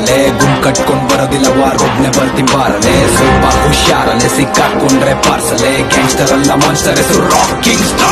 ಬಾರಲೆ ಗುಂಪ್ ಕಟ್ಕೊಂಡ್ ಬರೋದಿಲ್ಲ ವಾರ್ ಒಬ್ನೆ ಬರ್ತೀನಿ ಬಾರಲೆ. ಸ್ವಲ್ಪ ಹುಷಾರಲೆ ಸಿಕ್ಕಾಕೊಂಡ್ರೆ ಪಾರ್ಸಲೆ. ಗ್ಯಾಂಗ್ಸ್ಟರ್ ಅಲ್ಲ ಮಾನ್ಸ್ಟರ್ ಹೆಸರು ರಾಕಿಂಗ್ ಸ್ಟಾರ್